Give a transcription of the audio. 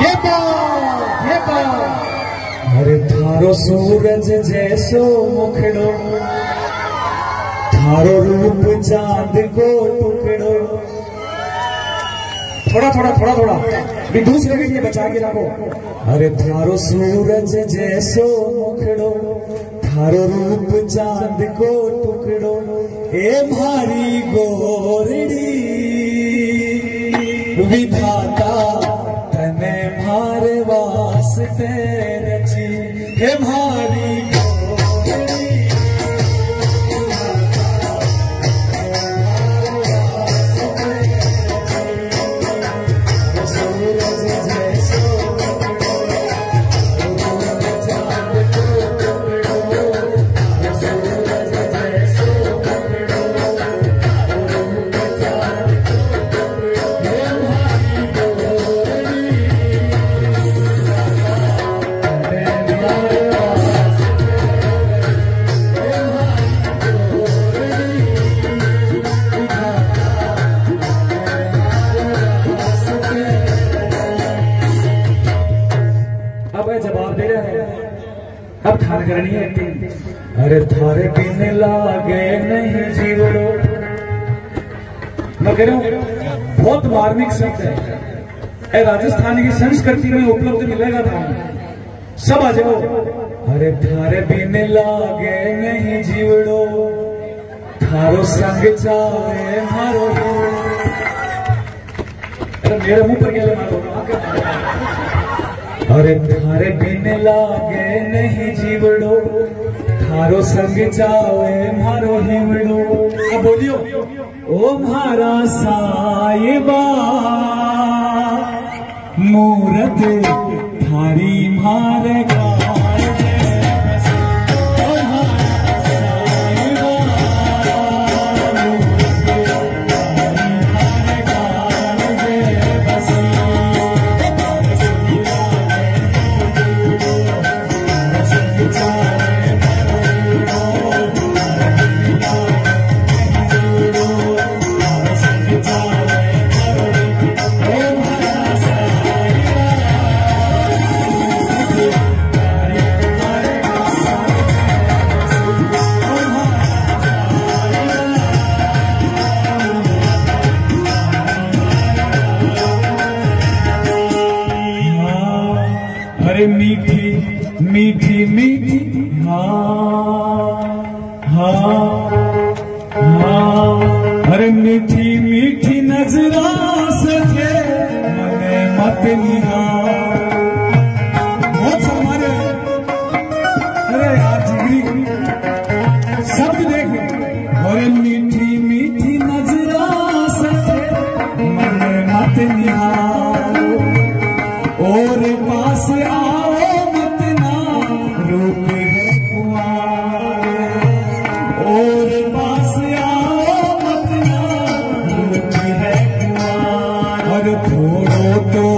ये ये अरे थारो सूरज जैसो मुखड़ो थारो रूप चाँद को टुकड़ो। थोड़ा थोड़ा थोड़ा थोड़ा। भी दूसरे के लिए बचा के। रखो अरे थारो सूरज जैसो मुखड़ो थारो रूप चाँद को टुकड़ो। ए भारी পেরেছি হে ভারী अब ठान करनी है एक्टिंग अरे थारे बिन लागे नहीं जीवड़ो मैं कह रहा हूँ, बहुत मार्मिक शब्द है। ए, राजस्थान की संस्कृति में उपलब्ध मिलेगा था सब आ जाओ। अरे थारे बिन लागे नहीं जीवड़ो थारो संग चावे मारो मेरे मुँह पर क्या लगा अरे थारे बिन लागे नहीं जीवड़ो। थारो संग जावे मारो हिवड़ो। बोलियो, ओ मारा साहिबा, मूरत थारी मारे अरे मीठी मीठी मीठी हाँ हाँ हाँ। अरे मीठी मीठी नजरा मने मत निहार। तो